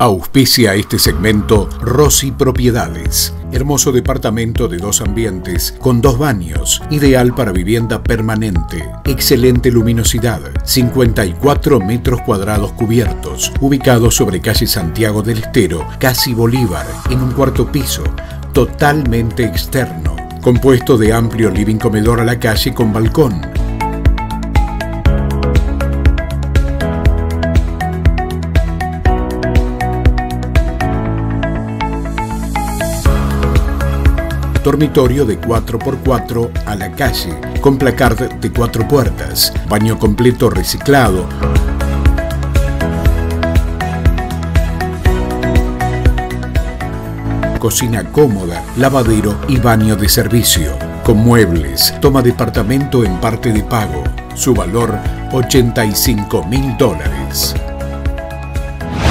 Auspicia este segmento Rossi Propiedades. Hermoso departamento de dos ambientes, con dos baños, ideal para vivienda permanente. Excelente luminosidad, 54 metros cuadrados cubiertos, ubicado sobre calle Santiago del Estero, casi Bolívar, en un cuarto piso, totalmente externo. Compuesto de amplio living comedor a la calle con balcón, dormitorio de 4x4 a la calle, con placard de cuatro puertas, baño completo reciclado, cocina cómoda, lavadero y baño de servicio, con muebles, toma departamento en parte de pago, su valor 85 mil dólares.